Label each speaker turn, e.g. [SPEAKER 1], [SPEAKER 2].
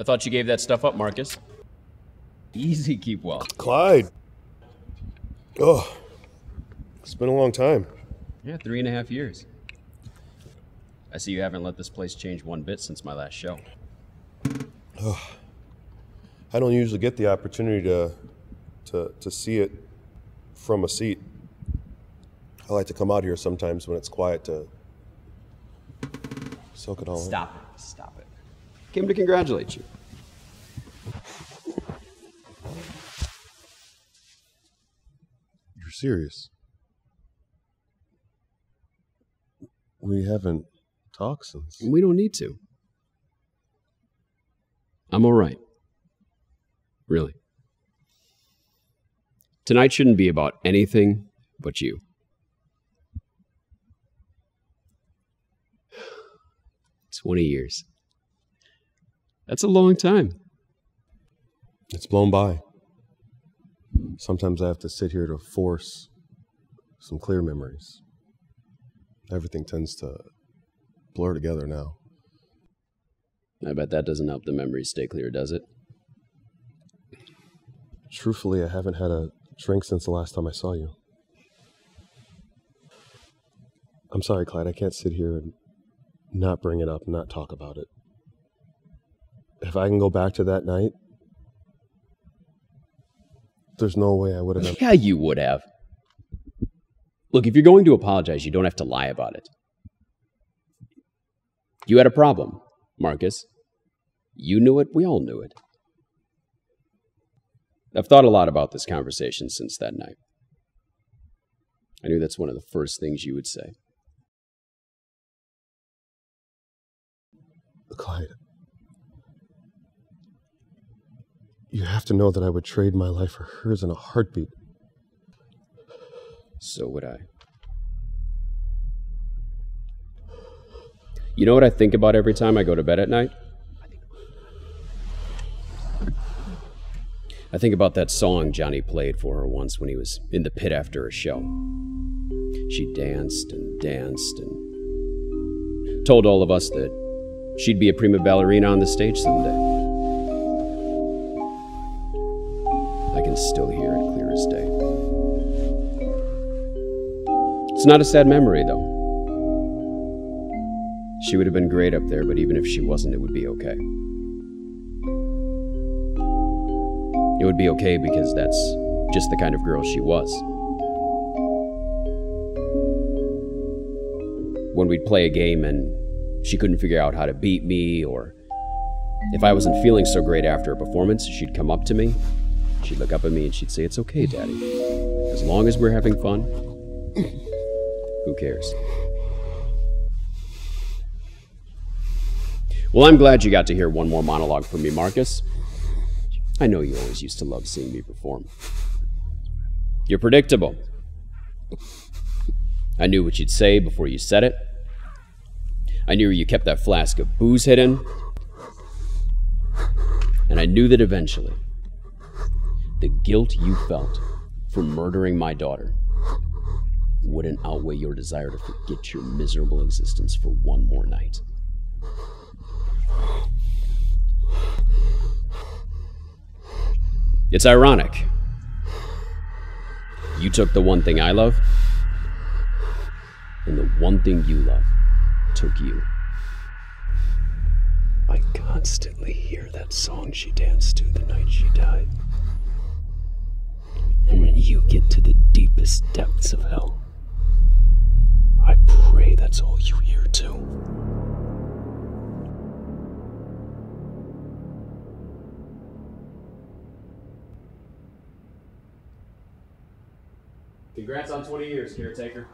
[SPEAKER 1] I thought you gave that stuff up, Marcus. Easy, Keepwell.
[SPEAKER 2] Clyde. Oh, it's been a long time.
[SPEAKER 1] Yeah, three and a half years. I see you haven't let this place change one bit since my last show.
[SPEAKER 2] Oh, I don't usually get the opportunity to, to, to see it from a seat. I like to come out here sometimes when it's quiet to soak it all in.
[SPEAKER 1] Stop it. Stop it. Came to congratulate you.
[SPEAKER 2] You're serious? We haven't talked since.
[SPEAKER 1] We don't need to. I'm all right. Really. Tonight shouldn't be about anything but you. Twenty years. That's a long time.
[SPEAKER 2] It's blown by. Sometimes I have to sit here to force some clear memories. Everything tends to blur together now.
[SPEAKER 1] I bet that doesn't help the memories stay clear, does it?
[SPEAKER 2] Truthfully, I haven't had a drink since the last time I saw you. I'm sorry, Clyde. I can't sit here and not bring it up, not talk about it. If I can go back to that night, there's no way I would have done.
[SPEAKER 1] Yeah, you would have. Look, if you're going to apologize, you don't have to lie about it. You had a problem, Marcus. You knew it, we all knew it. I've thought a lot about this conversation since that night. I knew that's one of the first things you would say.
[SPEAKER 2] Clyde, you have to know that I would trade my life for hers in a heartbeat.
[SPEAKER 1] So would I. You know what I think about every time I go to bed at night? I think about that song Johnny played for her once when he was in the pit after a show. She danced and danced and told all of us that she'd be a prima ballerina on the stage someday. I can still hear it clear as day. It's not a sad memory, though. She would have been great up there, but even if she wasn't, it would be okay. It would be okay because that's just the kind of girl she was. When we'd play a game and she couldn't figure out how to beat me, or if I wasn't feeling so great after a performance, she'd come up to me, she'd look up at me, and she'd say, It's okay, Daddy. As long as we're having fun, who cares? Well, I'm glad you got to hear one more monologue from me, Marcus. I know you always used to love seeing me perform. You're predictable. I knew what you'd say before you said it. I knew you kept that flask of booze hidden. And I knew that eventually the guilt you felt for murdering my daughter wouldn't outweigh your desire to forget your miserable existence for one more night. It's ironic. You took the one thing I love, and the one thing you love took you. I constantly hear that song she danced to the night she died. And when you get to the deepest depths of hell, I pray that's all you hear too. Congrats on 20 years, caretaker.